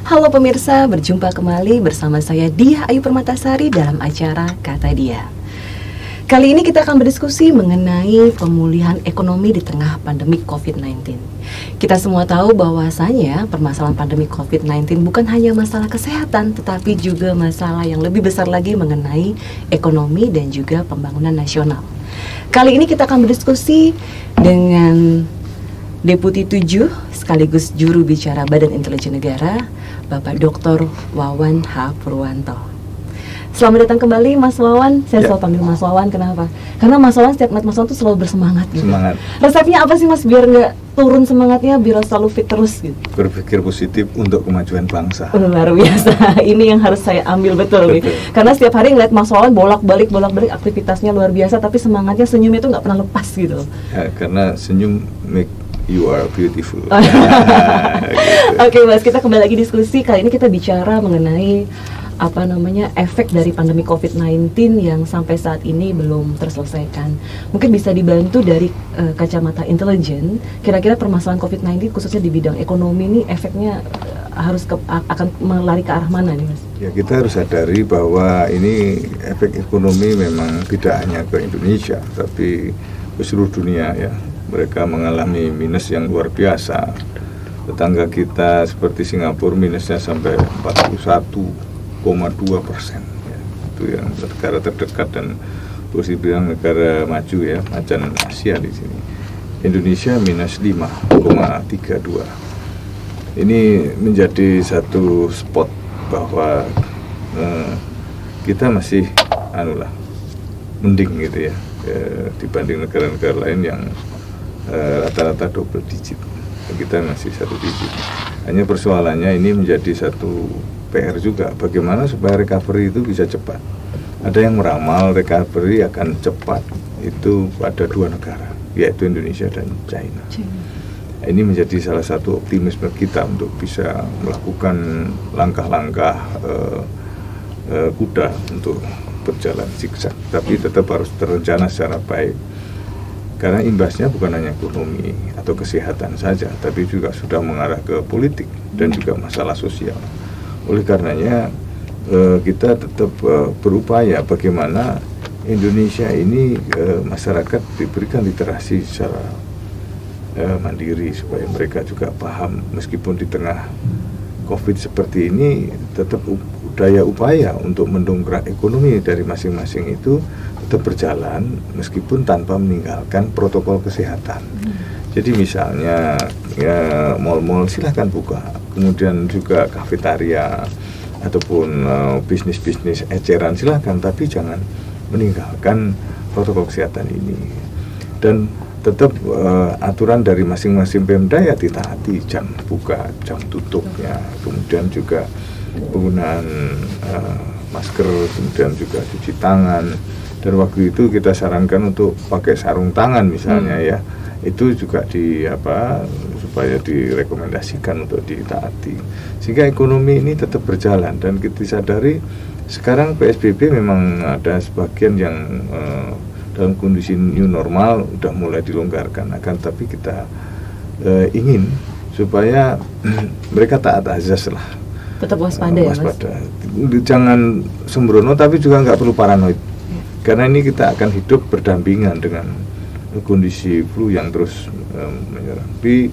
Halo pemirsa, berjumpa kembali bersama saya Dia Ayu Permatasari dalam acara Kata Dia. Kali ini kita akan berdiskusi mengenai pemulihan ekonomi di tengah pandemi COVID-19. Kita semua tahu bahwasanya permasalahan pandemi COVID-19 bukan hanya masalah kesehatan, tetapi juga masalah yang lebih besar lagi mengenai ekonomi dan juga pembangunan nasional. Kali ini kita akan berdiskusi dengan Deputi 7 sekaligus juru bicara Badan Intelijen Negara, Bapak Dr. Wawan H. Purwanto. Selamat datang kembali Mas Wawan. Saya Ya. selalu panggil Mas Wawan. Kenapa? Karena Mas Wawan setiap ngeliat Mas Wawan tuh selalu bersemangat gitu. Semangat. Resepnya apa sih Mas biar nggak turun semangatnya, biar selalu fit terus gitu? berpikir positif untuk kemajuan bangsa. Luar biasa. Ini yang harus saya ambil betul, nih. Betul. Karena setiap hari ngeliat Mas Wawan bolak-balik bolak-balik aktivitasnya luar biasa, tapi semangatnya senyumnya tuh nggak pernah lepas gitu. Ya, karena senyum make you are beautiful. Gitu. Oke Mas, kita kembali lagi diskusi. Kali ini kita bicara mengenai apa namanya efek dari pandemi COVID-19 yang sampai saat ini belum terselesaikan. Mungkin bisa dibantu dari eh, kacamata intelijen. Kira-kira permasalahan COVID-19 khususnya di bidang ekonomi ini efeknya eh, harus ke, akan melari ke arah mana nih Mas? Ya kita harus sadari bahwa ini efek ekonomi memang tidak hanya ke Indonesia, tapi ke seluruh dunia ya. Mereka mengalami minus yang luar biasa. Tetangga kita seperti Singapura minusnya sampai 41,2 persen. Ya. Itu yang negara terdekat dan terus dibilang negara maju ya, macan Asia di sini. Indonesia minus 5,32 ini menjadi satu spot bahwa eh, kita masih anu lah mending gitu ya eh, dibanding negara-negara lain yang eh, rata-rata double digit. Kita masih satu digit. Hanya persoalannya ini menjadi satu PR juga. Bagaimana supaya recovery itu bisa cepat? Ada yang meramal recovery akan cepat. Itu pada dua negara yaitu Indonesia dan China. Ini menjadi salah satu optimisme kita untuk bisa melakukan langkah-langkah eh, eh, kuda untuk berjalan zigzag, tapi tetap harus terencana secara baik. Karena imbasnya bukan hanya ekonomi atau kesehatan saja, tapi juga sudah mengarah ke politik dan juga masalah sosial. Oleh karenanya eh, kita tetap eh, berupaya bagaimana Indonesia ini eh, masyarakat diberikan literasi secara mandiri supaya mereka juga paham meskipun di tengah COVID seperti ini tetap daya upaya untuk mendongkrak ekonomi dari masing-masing itu tetap berjalan meskipun tanpa meninggalkan protokol kesehatan. Jadi misalnya ya mall-mall silahkan buka, kemudian juga kafetaria ataupun eh, bisnis-bisnis eceran silahkan, tapi jangan meninggalkan protokol kesehatan ini dan tetap eh, aturan dari masing-masing Pemda ya ditaati jam buka, jam tutupnya, kemudian juga penggunaan eh, masker, kemudian juga cuci tangan. Dan waktu itu kita sarankan untuk pakai sarung tangan misalnya ya, itu juga di apa supaya direkomendasikan untuk ditaati. Sehingga ekonomi ini tetap berjalan. Dan kita sadari sekarang PSBB memang ada sebagian yang eh, dalam kondisi new normal udah mulai dilonggarkan akan tapi kita eh, ingin supaya mereka taat azas lah. Tetap waspada ya Mas? waspada. Jangan sembrono tapi juga nggak perlu paranoid karena ini kita akan hidup berdampingan dengan kondisi flu yang terus em, menyerang. Di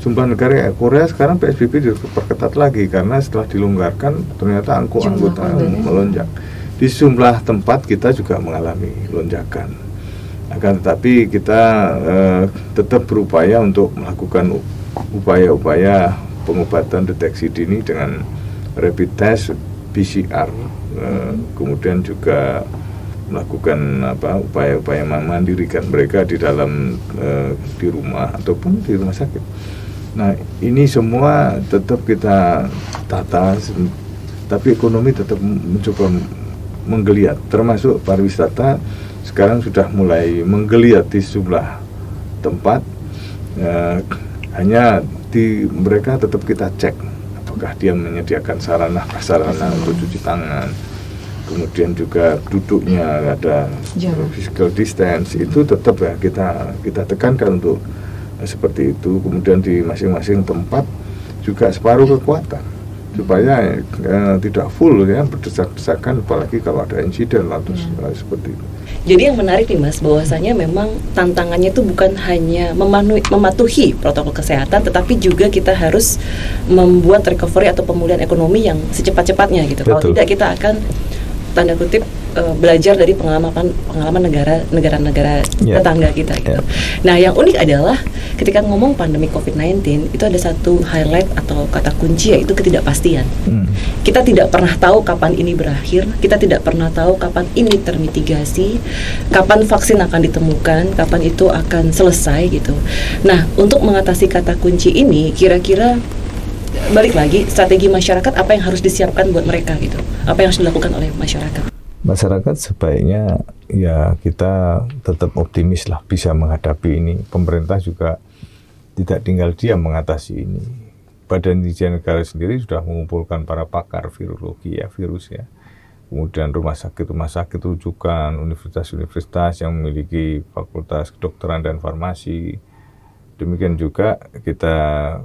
sumpah negara Korea sekarang PSBB diperketat lagi karena setelah dilonggarkan ternyata Jumlah anggota melonjak. Di sejumlah tempat kita juga mengalami lonjakan. Akan tetapi kita eh, tetap berupaya untuk melakukan upaya-upaya pengobatan deteksi dini dengan rapid test PCR eh, kemudian juga melakukan apa upaya-upaya mandirikan mereka di dalam eh, di rumah ataupun di rumah sakit. Nah ini semua tetap kita tata, tapi ekonomi tetap mencoba menggeliat, termasuk pariwisata sekarang sudah mulai menggeliat di sejumlah tempat. Eh, hanya di mereka tetap kita cek apakah dia menyediakan sarana prasarana untuk cuci tangan kemudian juga duduknya ada Jarak. physical distance itu tetap ya kita kita tekankan untuk eh, seperti itu kemudian di masing-masing tempat juga separuh kekuatan supaya uh, tidak full ya berdesak-desakan apalagi kalau ada insiden terus Hmm. seperti itu. Jadi yang menarik nih Mas, bahwasanya memang tantangannya itu bukan hanya memanu- mematuhi protokol kesehatan, tetapi juga kita harus membuat recovery atau pemulihan ekonomi yang secepat-cepatnya gitu. Kalau Betul. tidak kita akan tanda kutip eh, belajar dari pengalaman pengalaman negara negara-negara Ya. tetangga kita gitu. Ya. Nah, yang unik adalah ketika ngomong pandemi COVID-19 itu ada satu highlight atau kata kunci yaitu ketidakpastian. Hmm. Kita tidak pernah tahu kapan ini berakhir, kita tidak pernah tahu kapan ini termitigasi, kapan vaksin akan ditemukan, kapan itu akan selesai gitu. Nah, untuk mengatasi kata kunci ini, kira-kira balik lagi strategi masyarakat apa yang harus disiapkan buat mereka gitu, apa yang harus dilakukan oleh masyarakat. Masyarakat sebaiknya ya kita tetap optimis lah bisa menghadapi ini. Pemerintah juga tidak tinggal diam mengatasi ini. Badan Intelijen Negara sendiri sudah mengumpulkan para pakar virologi ya virus ya. Kemudian rumah sakit rumah sakit rujukan, universitas-universitas yang memiliki fakultas kedokteran dan farmasi. Demikian juga kita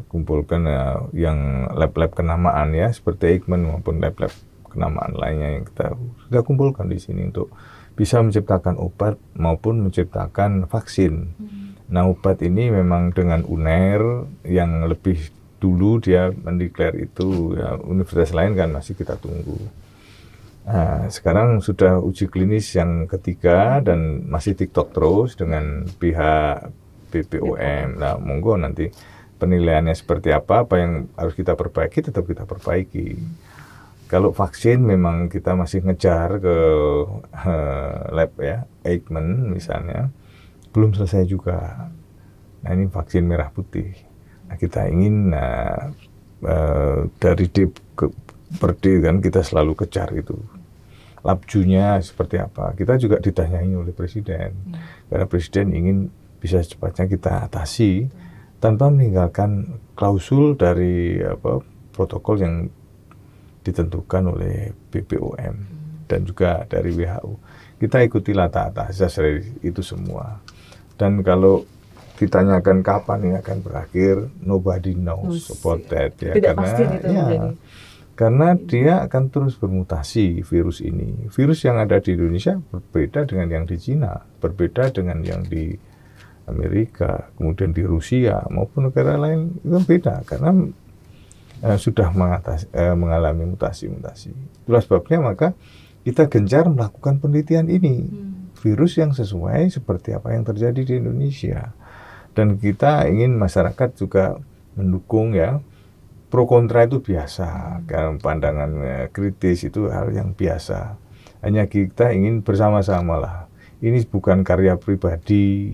kumpulkan ya, yang lab-lab kenamaan ya seperti Eijkman maupun lab-lab kenamaan lainnya yang kita sudah kumpulkan di sini untuk bisa menciptakan obat maupun menciptakan vaksin. Nah obat ini memang dengan UNER yang lebih dulu dia mendeklar itu ya universitas lain kan masih kita tunggu. Nah, sekarang sudah uji klinis yang ketiga dan masih TikTok terus dengan pihak BPOM. Nah, monggo nanti penilaiannya seperti apa, apa yang harus kita perbaiki tetap kita perbaiki. Kalau vaksin memang kita masih ngejar ke eh, lab ya, Eijkman misalnya, belum selesai juga. Nah ini vaksin merah putih. Nah kita ingin nah, eh, dari D ke per D kan kita selalu kejar itu. Labjunya seperti apa? Kita juga ditanyai oleh presiden. Karena presiden ingin bisa secepatnya kita atasi tanpa meninggalkan klausul dari apa protokol yang ditentukan oleh BPOM dan juga dari WHO. Kita ikutilah taat asas dari itu semua. Dan kalau ditanyakan kapan ini akan berakhir, nobody knows Knows, about that ya Tidak karena pasti itu ya, menjadi. karena dia akan terus bermutasi virus ini. Virus yang ada di Indonesia berbeda dengan yang di Cina, berbeda dengan yang di Amerika, kemudian di Rusia maupun negara lain itu beda karena eh, sudah mengatas, eh, mengalami mutasi-mutasi. Itulah sebabnya maka kita gencar melakukan penelitian ini Hmm. virus yang sesuai seperti apa yang terjadi di Indonesia. Dan kita ingin masyarakat juga mendukung ya. Pro kontra itu biasa, karena pandangan eh, kritis itu hal yang biasa. Hanya kita ingin bersama-sama lah. Ini bukan karya pribadi,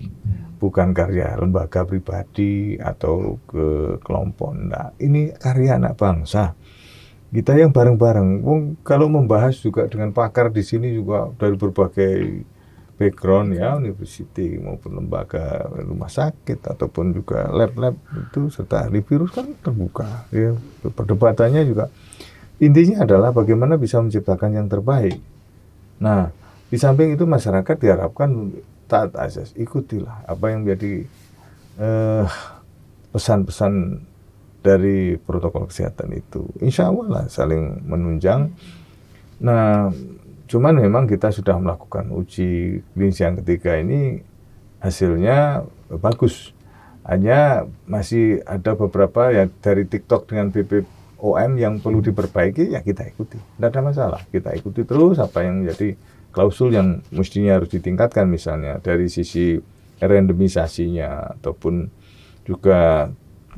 bukan karya lembaga pribadi atau ke kelompok. Nah, ini karya anak bangsa kita yang bareng-bareng. Kalau membahas juga dengan pakar di sini juga dari berbagai background ya, university maupun lembaga rumah sakit ataupun juga lab-lab itu serta ahli virus kan terbuka. Ya. Perdebatannya juga intinya adalah bagaimana bisa menciptakan yang terbaik. Nah, di samping itu masyarakat diharapkan taat asas, ikutilah apa yang menjadi eh, pesan-pesan dari protokol kesehatan itu. Insya Allah lah saling menunjang. Nah, cuman memang kita sudah melakukan uji klinis yang ketiga ini hasilnya bagus. Hanya masih ada beberapa ya dari TikTok dengan BPOM yang perlu diperbaiki ya kita ikuti. Tidak ada masalah. Kita ikuti terus apa yang menjadi klausul yang mestinya harus ditingkatkan misalnya dari sisi randomisasinya ataupun juga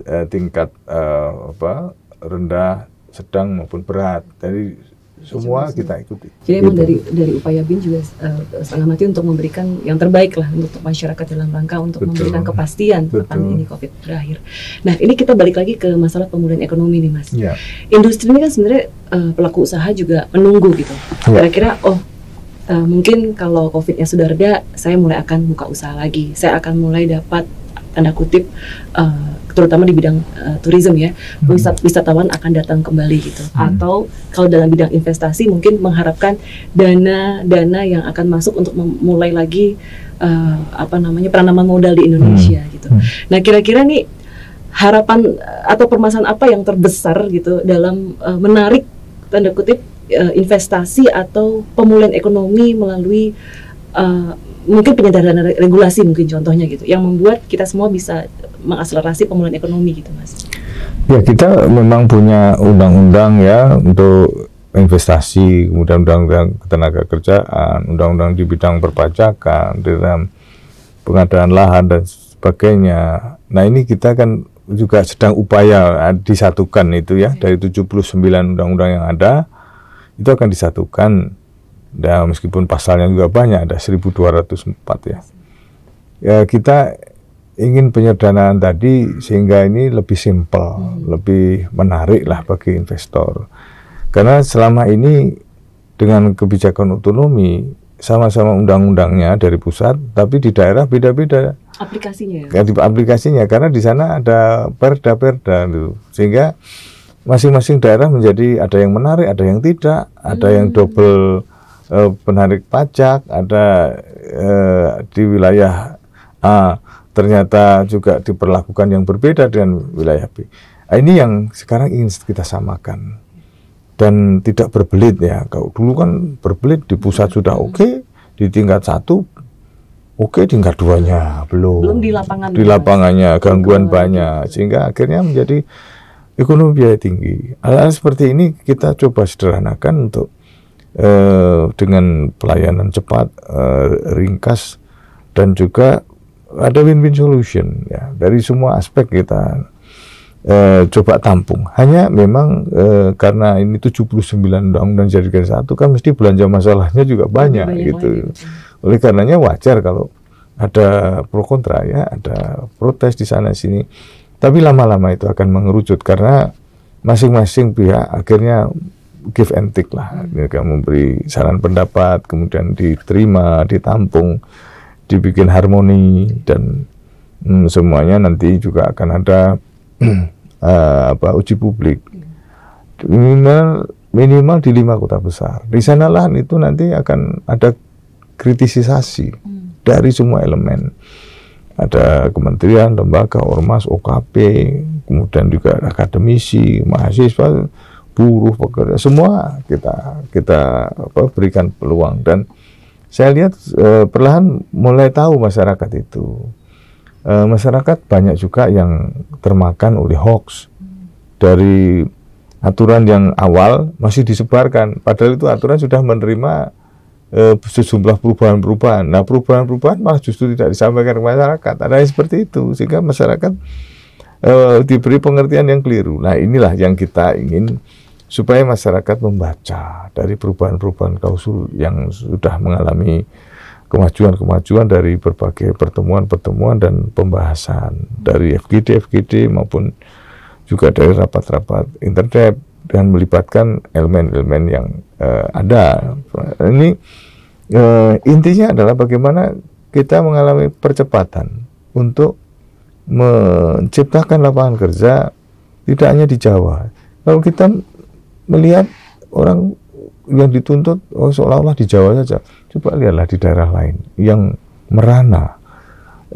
eh, tingkat eh, apa rendah, sedang maupun berat. Jadi semua kita ikuti. Jadi emang Gitu. dari dari upaya BIN juga eh, setengah mati untuk memberikan yang terbaik lah untuk masyarakat dalam rangka untuk Betul. memberikan kepastian kapan ini COVID berakhir. Nah ini kita balik lagi ke masalah pemulihan ekonomi nih mas. Ya. Industri ini kan sebenarnya eh, pelaku usaha juga menunggu gitu. Ya. Kira-kira oh eh, mungkin kalau COVID-nya sudah reda, saya mulai akan buka usaha lagi. Saya akan mulai dapat tanda kutip eh, terutama di bidang eh, tourism ya Hmm. wisat wisatawan akan datang kembali gitu Hmm. atau kalau dalam bidang investasi mungkin mengharapkan dana dana yang akan masuk untuk memulai lagi eh, apa namanya penanaman modal di Indonesia gitu Hmm. nah kira-kira nih harapan atau permasalahan apa yang terbesar gitu dalam uh, menarik tanda kutip uh, investasi atau pemulihan ekonomi melalui uh, mungkin penyederhanaan regulasi mungkin contohnya gitu yang membuat kita semua bisa mengakselerasi pemulihan ekonomi gitu mas. Ya kita memang punya undang-undang ya untuk investasi kemudian undang-undang ketenaga kerjaan undang-undang di bidang perpajakan dalam pengadaan lahan dan sebagainya. Nah ini kita kan juga sedang upaya disatukan itu ya dari 79 undang-undang yang ada itu akan disatukan dan meskipun pasalnya juga banyak, ada 1204 ya. Ya kita ingin penyederhanaan tadi sehingga ini lebih simpel, hmm. lebih menarik lah bagi investor. Karena selama ini dengan kebijakan otonomi sama-sama undang-undangnya dari pusat, tapi di daerah beda-beda. Aplikasinya. Ya? Aplikasinya karena di sana ada perda-perda gitu. Sehingga masing-masing daerah menjadi ada yang menarik, ada yang tidak, ada hmm. yang double uh, penarik pajak, ada uh, di wilayah A ternyata juga diperlakukan yang berbeda dengan wilayah B. Nah, ini yang sekarang ingin kita samakan dan tidak berbelit ya. Kalau dulu kan berbelit di pusat sudah oke, okay, di tingkat satu oke, okay, tingkat duanya belum. Belum di lapangan. Di lapangannya gangguan banyak sehingga akhirnya menjadi ekonomi biaya tinggi. Hal-hal seperti ini kita coba sederhanakan untuk uh, dengan pelayanan cepat, uh, ringkas, dan juga ada win-win solution ya dari semua aspek kita uh, coba tampung. Hanya memang uh, karena ini 79 undang-undang jadikan satu kan mesti belanja masalahnya juga banyak, banyak gitu. Banyak. Oleh karenanya wajar kalau ada pro kontra ya, ada protes di sana sini. Tapi lama-lama itu akan mengerucut karena masing-masing pihak akhirnya give and take lah. Mereka memberi saran pendapat, kemudian diterima, ditampung, dibikin harmoni dan hmm, semuanya nanti juga akan ada uh, apa uji publik minimal minimal di lima kota besar. Di sanalah itu nanti akan ada kritisisasi hmm. dari semua elemen. Ada kementerian, lembaga, ormas, OKP, kemudian juga akademisi, mahasiswa, buruh pekerja semua kita kita apa, berikan peluang. Dan saya lihat e, perlahan mulai tahu masyarakat itu. E, masyarakat banyak juga yang termakan oleh hoax. Dari aturan yang awal masih disebarkan padahal itu aturan sudah menerima e, sejumlah perubahan-perubahan. Nah perubahan-perubahan malah justru tidak disampaikan ke masyarakat. Ada yang seperti itu sehingga masyarakat e, diberi pengertian yang keliru. Nah inilah yang kita ingin supaya masyarakat membaca dari perubahan-perubahan klausul yang sudah mengalami kemajuan-kemajuan dari berbagai pertemuan-pertemuan dan pembahasan dari FGD FGD maupun juga dari rapat-rapat internet dan melibatkan elemen-elemen yang uh, ada. Ini uh, intinya adalah bagaimana kita mengalami percepatan untuk menciptakan lapangan kerja tidak hanya di Jawa. Kalau kita melihat orang yang dituntut oh, seolah-olah di Jawa saja. Coba lihatlah di daerah lain yang merana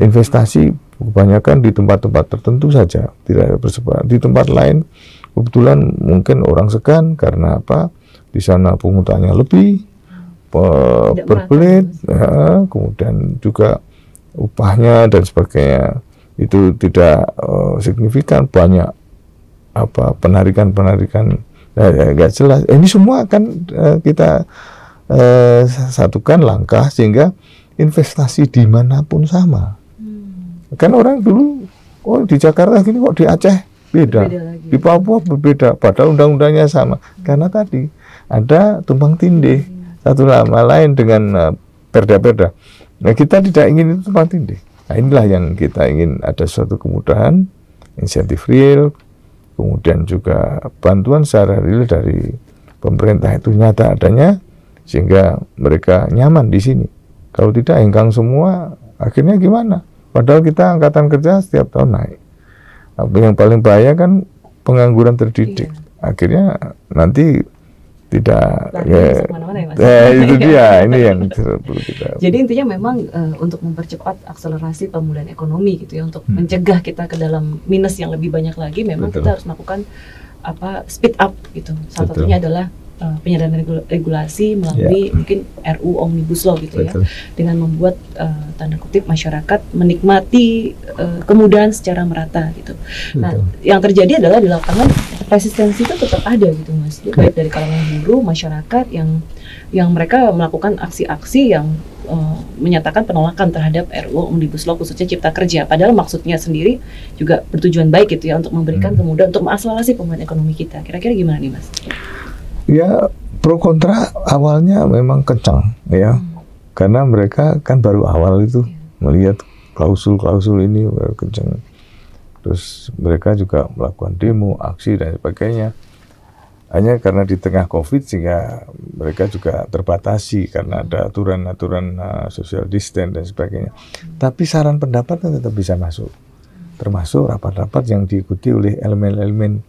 investasi kebanyakan di tempat-tempat tertentu saja tidak ada. Di tempat lain kebetulan mungkin orang segan karena apa? Di sana pengutangnya lebih berbelit, ya, kemudian juga upahnya dan sebagainya itu tidak uh, signifikan banyak apa penarikan penarikan Nah, ya, nggak jelas. Ini semua akan uh, kita uh, satukan langkah sehingga investasi di mana pun sama. Hmm. Kan orang dulu, oh di Jakarta gini kok di Aceh beda, beda di Papua berbeda, padahal undang-undangnya sama. Hmm. Karena tadi ada tumpang tindih satu nama lain dengan uh, perda-perda. Nah kita tidak ingin itu tumpang tindih. Nah inilah yang kita ingin ada suatu kemudahan, insentif real, kemudian juga bantuan secara real dari pemerintah itu nyata adanya sehingga mereka nyaman di sini. Kalau tidak hengkang semua, akhirnya gimana? Padahal kita angkatan kerja setiap tahun naik. Tapi yang paling bahaya kan pengangguran terdidik. Iya. Akhirnya nanti tidak Lari ya, ya, eh, itu dia ini yang perlu kita Jadi intinya memang eh, untuk mempercepat akselerasi pemulihan ekonomi gitu ya, untuk Hmm. mencegah kita ke dalam minus yang lebih banyak lagi, memang Betul. kita harus melakukan apa speed up gitu. Salah Betul. satunya adalah penyederhanaan regul- regulasi melalui mungkin RU Omnibus Law gitu ya, betul dengan membuat eh, tanda kutip masyarakat menikmati eh, kemudahan secara merata gitu. Nah, betul. yang terjadi adalah di lapangan resistensi itu tetap ada gitu mas, Jadi, baik dari kalangan buruh, masyarakat yang yang mereka melakukan aksi-aksi yang menyatakan penolakan terhadap RUU Omnibus Law khususnya Cipta Kerja. Padahal maksudnya sendiri juga bertujuan baik gitu ya untuk memberikan Hmm. kemudahan untuk mengakselerasi pemulihan ekonomi kita. Kira-kira gimana nih mas? Ya pro kontra awalnya memang kencang ya. Hmm. karena mereka kan baru awal itu Iya. melihat klausul-klausul ini baru kencang. Terus mereka juga melakukan demo aksi dan sebagainya. Hanya karena di tengah covid sehingga mereka juga terbatasi karena ada aturan-aturan uh, social distance dan sebagainya. Tapi saran pendapat kan tetap bisa masuk. Termasuk rapat-rapat yang diikuti oleh elemen-elemen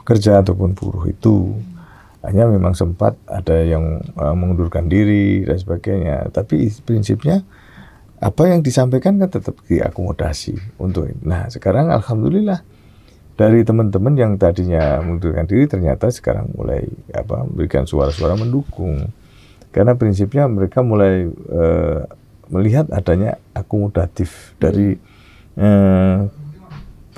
pekerja ataupun buruh itu hanya memang sempat ada yang uh, mengundurkan diri dan sebagainya. Tapi prinsipnya apa yang disampaikan kan tetap diakomodasi untuk ini. Nah sekarang alhamdulillah dari teman-teman yang tadinya mengundurkan diri ternyata sekarang mulai apa memberikan suara-suara mendukung. Karena prinsipnya mereka mulai eh, melihat adanya akomodatif dari eh,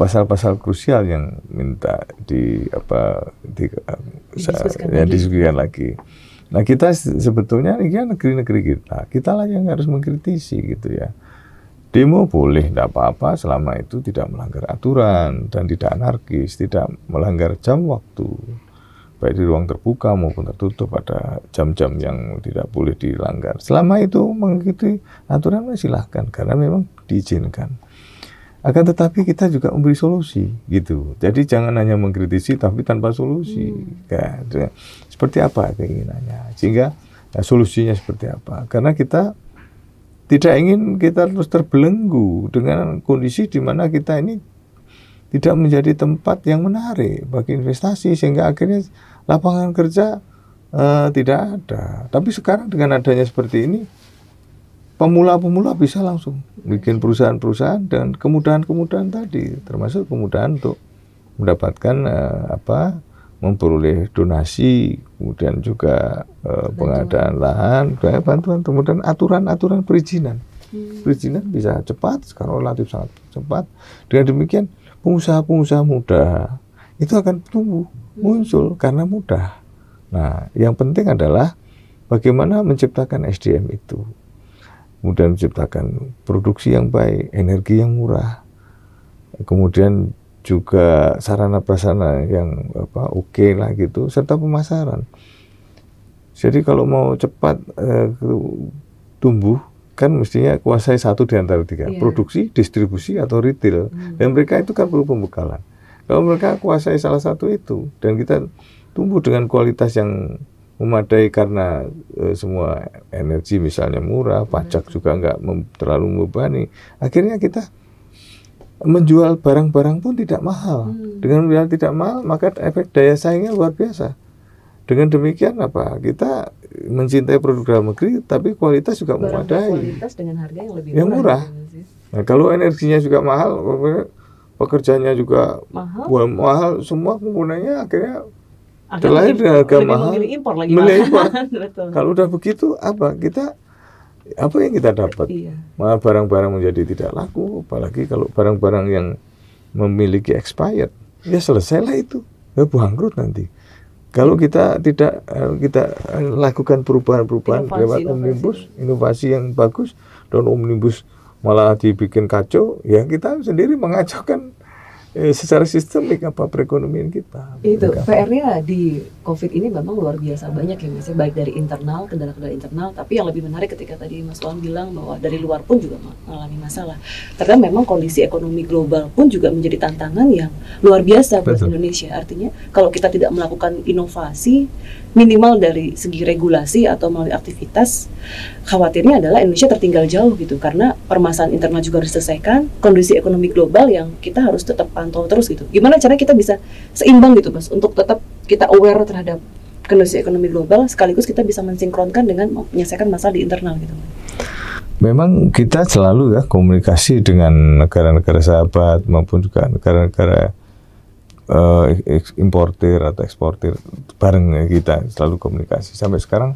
pasal-pasal krusial yang minta di apa di, eh, Didiskusikan ya, lagi. lagi. Nah kita se- sebetulnya ini kan negeri-negeri kita, kita lah yang harus mengkritisi gitu ya. Demo boleh, tidak apa-apa selama itu tidak melanggar aturan dan tidak anarkis, tidak melanggar jam waktu. Baik di ruang terbuka maupun tertutup pada jam-jam yang tidak boleh dilanggar. Selama itu mengikuti aturan silahkan karena memang diizinkan. Akan tetapi kita juga memberi solusi gitu. Jadi jangan hanya mengkritisi tapi tanpa solusi. Ya, itu- seperti apa keinginannya. Sehingga ya, solusinya seperti apa. Karena kita tidak ingin kita terus terbelenggu dengan kondisi di mana kita ini tidak menjadi tempat yang menarik bagi investasi sehingga akhirnya lapangan kerja eh, tidak ada. Tapi sekarang dengan adanya seperti ini pemula-pemula bisa langsung bikin perusahaan-perusahaan dan kemudahan-kemudahan tadi termasuk kemudahan untuk mendapatkan eh, apa memperoleh donasi kemudian juga eh, pengadaan lahan kayak bantuan kemudian aturan-aturan perizinan. Perizinan bisa cepat sekarang relatif sangat cepat. Dengan demikian pengusaha-pengusaha muda itu akan tumbuh muncul karena mudah. Nah yang penting adalah bagaimana menciptakan SDM itu kemudian menciptakan produksi yang baik energi yang murah kemudian juga sarana prasarana yang apa oke lah gitu serta pemasaran jadi kalau mau cepat eh, tumbuh kan mestinya kuasai satu di antara tiga Iya. produksi distribusi atau retail Hmm. dan mereka itu kan perlu pembekalan kalau mereka kuasai salah satu itu dan kita tumbuh dengan kualitas yang memadai karena eh, semua energi misalnya murah pajak juga nggak mem- terlalu membebani akhirnya kita menjual barang-barang pun tidak mahal Hmm. dengan menjual tidak mahal maka efek daya saingnya luar biasa dengan demikian apa kita mencintai produk dalam negeri tapi kualitas juga Barang memadai kualitas dengan harga yang lebih Yang murah. murah. gitu, nah kalau energinya juga mahal pekerjanya juga Mahal. mahal semua komponennya akhirnya Akhirnya terlahir dengan harga mahal. impor lagi. Betul. kalau udah begitu apa kita apa yang kita dapat Iya. malah barang-barang menjadi tidak laku apalagi kalau barang-barang yang memiliki expired ya selesailah itu ya bangkrut nanti kalau kita tidak eh, kita eh, lakukan perubahan-perubahan lewat inovasi. omnibus inovasi yang bagus dan omnibus malah dibikin kacau ya kita sendiri mengacaukan eh, secara sistemik apa perekonomian kita Itu PR-nya di COVID ini memang luar biasa banyak ya Mas, ya, baik dari internal, kendala-kendala internal, tapi yang lebih menarik ketika tadi Mas Wan bilang bahwa dari luar pun juga mengalami masalah. Ternyata memang kondisi ekonomi global pun juga menjadi tantangan yang luar biasa buat. Indonesia. Artinya kalau kita tidak melakukan inovasi minimal dari segi regulasi atau melalui aktivitas, khawatirnya adalah Indonesia tertinggal jauh gitu karena permasalahan internal juga harus diselesaikan, kondisi ekonomi global yang kita harus tetap pantau terus gitu. Gimana caranya kita bisa seimbang gitu Mas untuk tetap kita aware terhadap kondisi ekonomi global sekaligus kita bisa mensinkronkan dengan menyelesaikan masalah di internal gitu. Memang kita selalu ya komunikasi dengan negara-negara sahabat maupun juga negara-negara uh, importir atau eksportir bareng kita selalu komunikasi. Sampai sekarang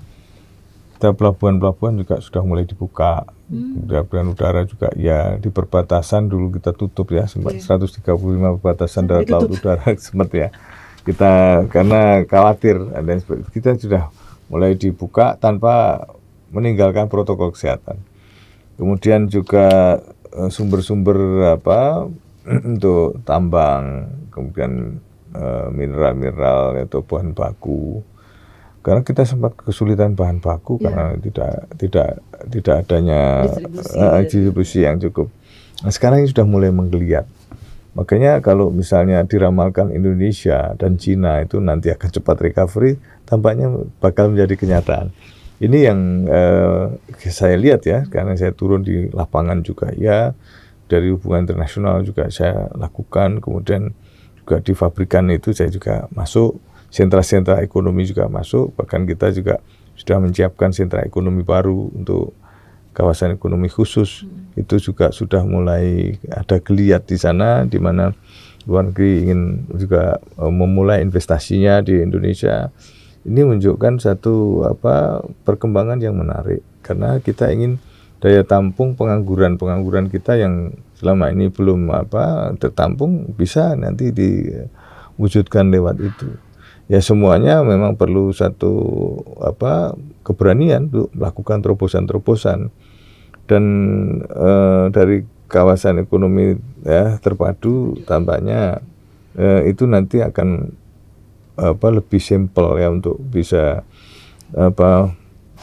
kita pelabuhan-pelabuhan juga sudah mulai dibuka. Hmm. pelabuhan udara juga ya di perbatasan dulu kita tutup ya sempat yeah. 135 perbatasan darat laut udara sempat ya. Kita karena khawatir ada kita sudah mulai dibuka tanpa meninggalkan protokol kesehatan. Kemudian juga eh, sumber-sumber apa untuk tambang kemudian uh, mineral-mineral atau bahan baku karena kita sempat kesulitan bahan baku ya. karena tidak tidak tidak adanya distribusi, uh, distribusi yang cukup. Nah, sekarang ini sudah mulai menggeliat. Makanya kalau misalnya diramalkan Indonesia dan Cina itu nanti akan cepat recovery, tampaknya bakal menjadi kenyataan. Ini yang uh, saya lihat ya, karena saya turun di lapangan juga ya, dari hubungan internasional juga saya lakukan, kemudian juga di fabrikan itu saya juga masuk sentra-sentra ekonomi juga masuk bahkan kita juga sudah menyiapkan sentra ekonomi baru untuk kawasan ekonomi khusus hmm. itu juga sudah mulai ada geliat di sana di mana luar negeri ingin juga uh, memulai investasinya di Indonesia ini menunjukkan satu apa perkembangan yang menarik karena kita ingin daya tampung pengangguran pengangguran kita yang selama ini belum apa tertampung bisa nanti diwujudkan lewat itu. Ya semuanya memang perlu satu apa keberanian untuk melakukan terobosan-terobosan. Dan e, dari kawasan ekonomi ya terpadu tampaknya e, itu nanti akan apa lebih simpel ya untuk bisa apa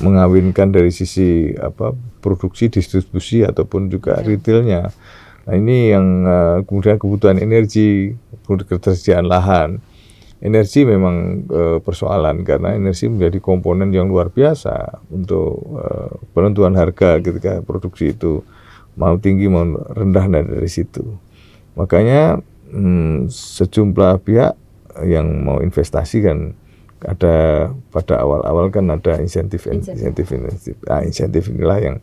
mengawinkan dari sisi apa produksi distribusi ataupun juga ya. retailnya Nah ini yang uh, kemudian kebutuhan energi, ketersediaan lahan. Energi memang uh, persoalan karena energi menjadi komponen yang luar biasa untuk uh, penentuan harga ketika produksi itu mau tinggi mau rendah dari situ. Makanya hmm, sejumlah pihak yang mau investasi kan ada pada awal-awal kan ada insentif insentif. insentif, nah, insentif inilah yang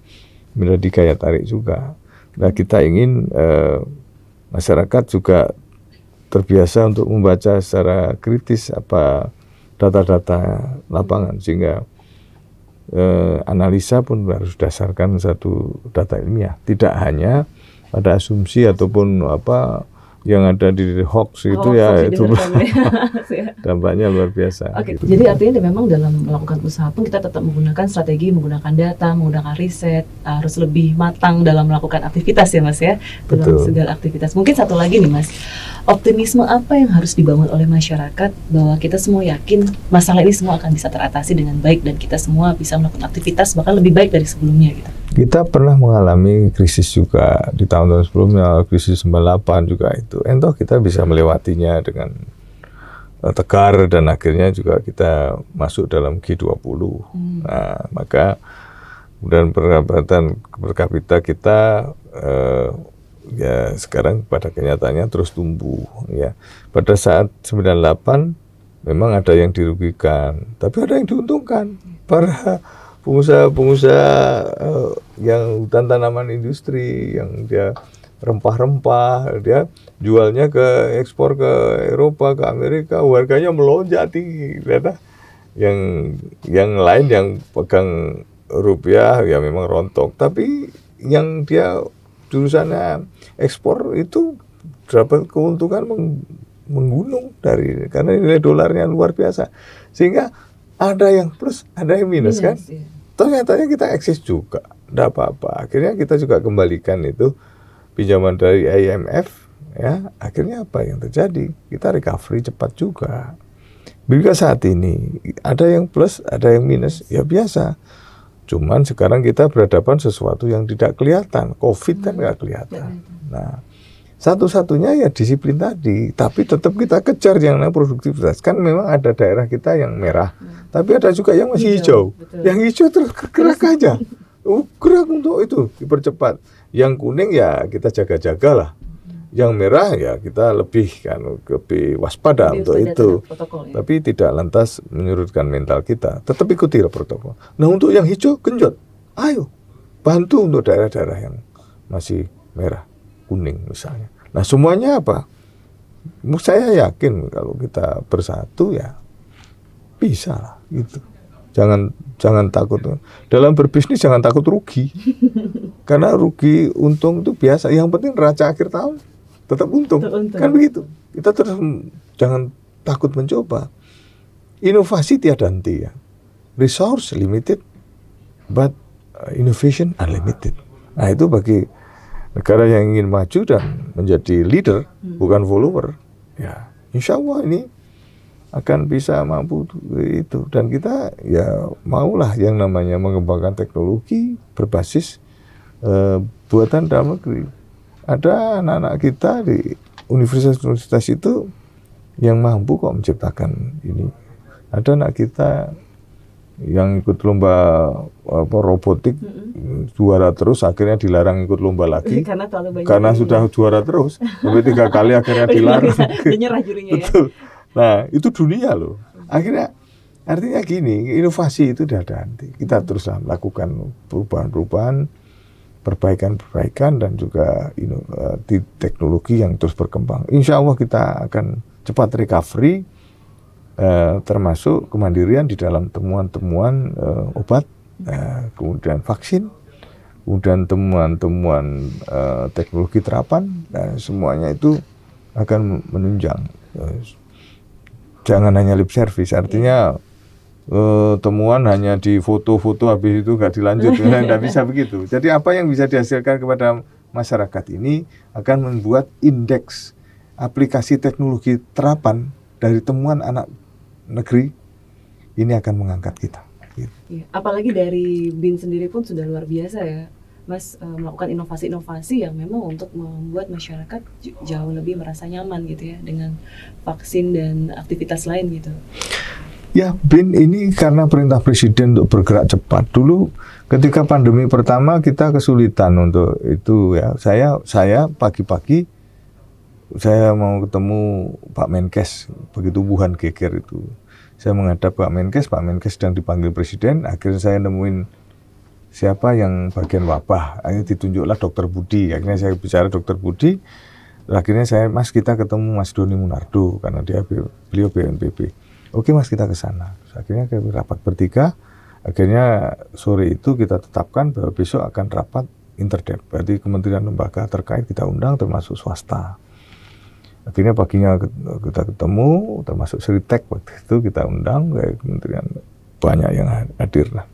menjadi daya tarik juga. Nah kita ingin eh, masyarakat juga terbiasa untuk membaca secara kritis apa data-data lapangan sehingga eh, analisa pun harus dasarkan satu data ilmiah. Tidak hanya pada asumsi ataupun apa yang ada di hoax itu ya itu dampaknya luar biasa. Oke, gitu. jadi artinya memang dalam melakukan usaha pun kita tetap menggunakan strategi, menggunakan data, menggunakan riset, harus lebih matang dalam melakukan aktivitas ya mas ya, dalam Betul. segala aktivitas. Mungkin satu lagi nih mas, optimisme apa yang harus dibangun oleh masyarakat bahwa kita semua yakin masalah ini semua akan bisa teratasi dengan baik dan kita semua bisa melakukan aktivitas bahkan lebih baik dari sebelumnya gitu. Kita pernah mengalami krisis juga di tahun-tahun sebelumnya, krisis 98 juga itu. Entah kita bisa melewatinya dengan uh, tegar dan akhirnya juga kita masuk dalam G20. Hmm. Nah, maka dan pendapatan per kapita kita uh, ya sekarang pada kenyataannya terus tumbuh ya. Pada saat 98 memang ada yang dirugikan, tapi ada yang diuntungkan. Para pengusaha-pengusaha uh, yang hutan tanaman industri yang dia rempah-rempah dia jualnya ke ekspor ke Eropa ke Amerika harganya melonjak tinggi ternyata yang yang lain yang pegang rupiah ya memang rontok. Tapi yang dia jurusannya ekspor itu dapat keuntungan menggunung dari karena nilai dolarnya luar biasa. Sehingga ada yang plus ada yang minus, minus kan? iya ternyata kita eksis juga. Tidak apa-apa. Akhirnya kita juga kembalikan itu pinjaman dari IMF ya. Akhirnya apa yang terjadi? Kita recovery cepat juga. Bila saat ini ada yang plus ada yang minus ya biasa. Cuman sekarang kita berhadapan sesuatu yang tidak kelihatan. Covid kan nggak kelihatan. Nah satu-satunya ya disiplin tadi, tapi tetap kita kejar yang namanya produktivitas. Kan memang ada daerah kita yang merah, hmm. tapi ada juga yang masih hijau. hijau. Yang hijau terus gerak aja, uh, gerak untuk itu dipercepat. Yang kuning ya kita jaga-jaga lah. yang merah ya kita lebih kan lebih waspada Lebih untuk itu. protokol, ya. Tapi tidak lantas menyurutkan mental kita. Tetap ikuti protokol. Nah untuk yang hijau genjot, ayo bantu untuk daerah-daerah yang masih merah, kuning misalnya. Nah semuanya apa? Saya yakin kalau kita bersatu ya bisa lah gitu. Jangan jangan takut dalam berbisnis jangan takut rugi karena rugi untung itu biasa. Yang penting raca akhir tahun tetap untung, Tetap untung. kan begitu. Kita terus jangan takut mencoba. Inovasi tiada henti ya. Resource limited, but uh, innovation unlimited. Nah itu bagi negara yang ingin maju dan menjadi leader, bukan follower, ya insya Allah ini akan bisa mampu itu dan kita ya maulah yang namanya mengembangkan teknologi berbasis eh, buatan dalam negeri. Ada anak-anak kita di universitas-universitas itu yang mampu kok menciptakan ini. Ada anak kita yang ikut lomba apa robotik juara terus akhirnya dilarang ikut lomba lagi. karena banyak karena sudah juara terus sampai tiga kali akhirnya Udah dilarang. bisa, udah nyerah jurinya ya. betul. Nah itu dunia loh. Akhirnya artinya gini inovasi itu tidak ada nanti. Kita teruslah melakukan perubahan-perubahan perbaikan-perbaikan dan juga eh, di teknologi yang terus berkembang. Insya Allah kita akan cepat recovery eh, termasuk kemandirian di dalam temuan-temuan eh, obat eh, kemudian vaksin kemudian temuan-temuan eh, teknologi terapan dan semuanya itu akan menunjang. Jangan hanya lip service artinya eh, temuan hanya di foto-foto habis itu nggak dilanjut. Tidak bisa begitu. Jadi apa yang bisa dihasilkan kepada masyarakat ini akan membuat indeks aplikasi teknologi terapan dari temuan anak negeri ini akan mengangkat kita gitu. Iya, Apalagi dari BIN sendiri pun sudah luar biasa ya, Mas eh, melakukan inovasi-inovasi yang memang untuk membuat masyarakat jauh lebih merasa nyaman gitu ya dengan vaksin dan aktivitas lain gitu. Ya, BIN ini karena perintah presiden untuk bergerak cepat. Dulu ketika pandemi pertama kita kesulitan untuk itu ya. Saya saya pagi-pagi saya mau ketemu Pak Menkes begitu Wuhan geger itu. Saya menghadap Pak Menkes, Pak Menkes sedang dipanggil presiden. Akhirnya saya nemuin siapa yang bagian wabah. Akhirnya ditunjuklah Dokter Budi. Akhirnya saya bicara Dokter Budi. Akhirnya saya, Mas kita ketemu Mas Doni Munardo karena dia beliau BNPB. Oke Mas kita ke sana. Akhirnya kita rapat bertiga. Akhirnya sore itu kita tetapkan bahwa besok akan rapat interdep. Berarti kementerian lembaga terkait kita undang termasuk swasta. Akhirnya paginya kita ketemu, termasuk Seritek waktu itu kita undang, kayak kementerian banyak yang hadir lah.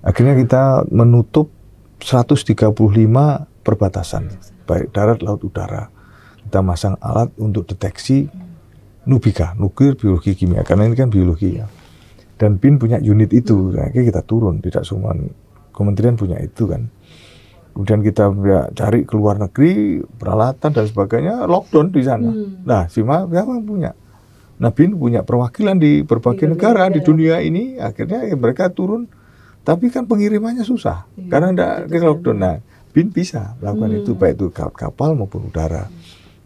Akhirnya kita menutup 135 perbatasan, baik darat, laut, udara. Kita masang alat untuk deteksi nubika, nuklir, biologi, kimia, karena ini kan biologi ya. Dan BIN punya unit itu, akhirnya kita turun, tidak semua kementerian punya itu kan. Kemudian kita ya, cari ke luar negeri, peralatan dan sebagainya, lockdown di sana. Hmm. Nah, Sima siapa yang punya? Nah, BIN punya perwakilan di berbagai Di berbagai negara di negara. dunia ini. Akhirnya ya mereka turun, tapi kan pengirimannya susah Iya, karena tidak itu ke kan. lockdown. Nah, BIN bisa melakukan Hmm. itu baik itu ka- kapal maupun udara.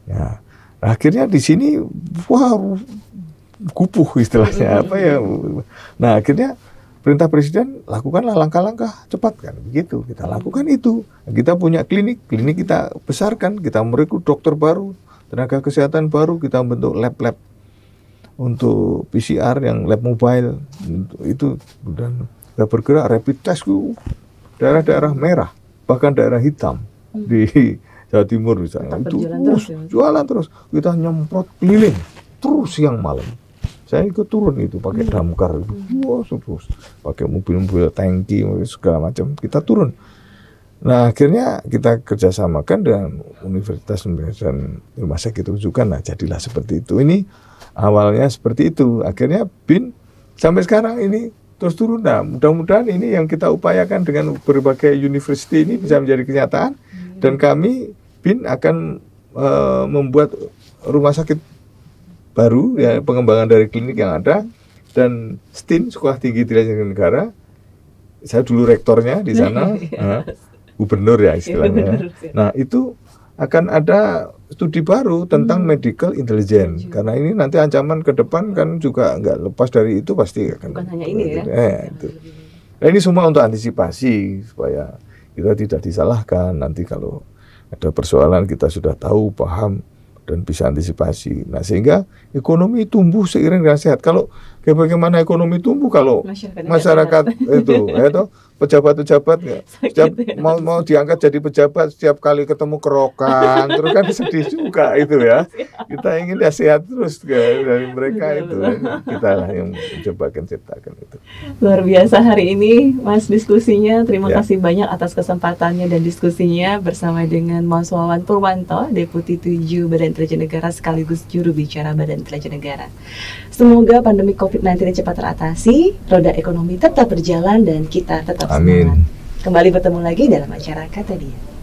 Ya, nah, akhirnya di sini wah kupuh istilahnya apa ya. Nah, akhirnya perintah presiden lakukanlah langkah-langkah cepat kan begitu. Kita lakukan itu. Kita punya klinik klinik kita besarkan kita merekrut dokter baru tenaga kesehatan baru kita bentuk lab-lab untuk PCR yang lab mobile. Untuk itu dan kita bergerak rapid test daerah-daerah merah bahkan daerah hitam di Jawa Timur misalnya. Tetap itu terus terus ya. jualan terus. Kita nyemprot keliling terus siang malam saya ikut turun itu pakai damkar itu. Wah terus pakai mobil-mobil tangki segala macam. Kita turun. Nah akhirnya kita kerjasamakan dengan universitas dan rumah sakit rujukan. Nah jadilah seperti itu. Ini awalnya seperti itu. Akhirnya bin sampai sekarang ini terus turun. Nah mudah-mudahan ini yang kita upayakan dengan berbagai university ini bisa menjadi kenyataan. Dan kami bin akan eh, membuat rumah sakit baru ya pengembangan dari klinik yang ada dan STIN Sekolah Tinggi Tirajasa Negara saya dulu rektornya di sana eh, gubernur ya istilahnya Iya, benar. nah itu akan ada studi baru tentang Hmm. medical intelligence Setuju. karena ini nanti ancaman ke depan kan juga nggak lepas dari itu pasti akan Bukan hanya ini ya. Eh, itu. Nah, ini semua untuk antisipasi supaya kita tidak disalahkan nanti kalau ada persoalan kita sudah tahu paham dan bisa antisipasi. Nah sehingga ekonomi tumbuh seiring dengan sehat. Kalau bagaimana ekonomi tumbuh kalau Masyarakat, masyarakat itu ya toh pejabat-pejabat ya setiap ya. mau mau diangkat jadi pejabat setiap kali ketemu kerokan terus kan sedih juga itu ya kita ingin ya sehat terus ya, dari mereka Betul, itu betul. kita lah yang mencoba akan ciptakan itu Luar biasa hari ini Mas diskusinya. Terima Ya. kasih banyak atas kesempatannya dan diskusinya bersama dengan Mas Wawan Purwanto, Deputi 7 Badan Intelijen Negara sekaligus juru bicara Badan Intelijen Negara. Semoga pandemi COVID-19 cepat teratasi, roda ekonomi tetap berjalan dan kita tetap Amin. semangat. Kembali bertemu lagi dalam acara Kata Dia.